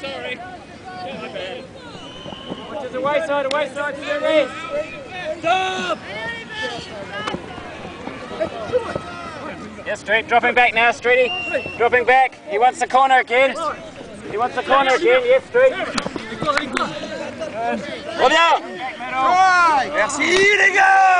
Sorry. Watch it away side, away side, steady. Stop! Yes, straight, dropping back now, Streety. Dropping back. He wants the corner again. He wants the corner again, yes, Street. Reviens Merci les gars